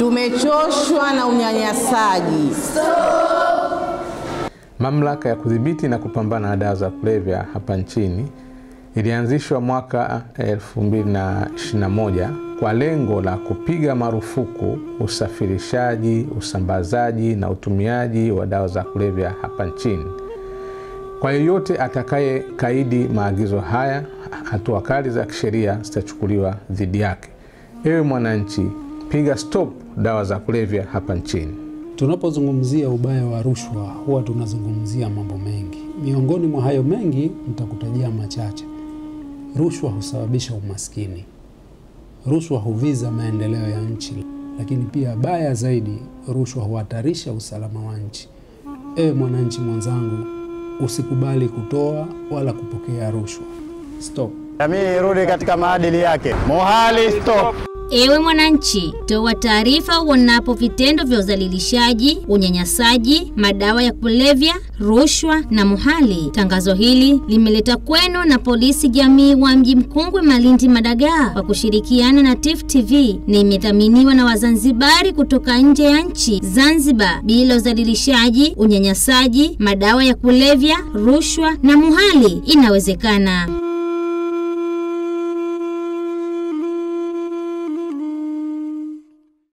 rushwa na unyanyasaji. Mamlaka ya kudhibiti na kupambana na dawa za kulevya hapa nchini ilianzishwa mwaka 2021 kwa lengo la kupiga marufuku usafirishaji, usambazaji na utumiaji wa dawa za kulevya hapa nchini. Kwa yeyote atakaye kaidi maagizo haya, hatua kali za kisheria zitachukuliwa dhidi yake. Ewe mwananchi, piga stop dawa za kulevya hapa nchini. Tunapozungumzia ubaya wa rushwa huwa tunazungumzia mambo mengi. Miongoni mwa hayo mengi nitakutajia machache. Rushwa husababisha umaskini. Rushwa huviza maendeleo ya nchi, lakini pia baya zaidi, rushwa huhatarisha usalama wa nchi. Ewe mwananchi mwenzangu, usikubali kutoa wala kupokea rushwa. Stop. Jamii irudi katika maadili yake. Mohali stop. Ewe mwananchi, toa taarifa uonapo vitendo vya udhalilishaji, unyanyasaji, madawa ya kulevya, rushwa na muhali. Tangazo hili limeleta kwenu na polisi jamii wa mji mkongwe Malindi Madagaa kwa kushirikiana na TIFF TV na imedhaminiwa na Wazanzibari kutoka nje ya nchi Zanzibar. Bila udhalilishaji, unyanyasaji, madawa ya kulevya, rushwa na muhali inawezekana.